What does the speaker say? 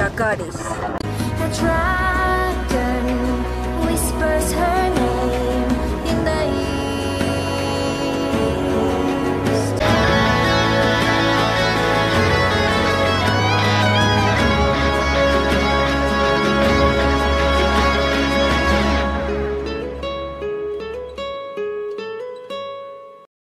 Dracarys.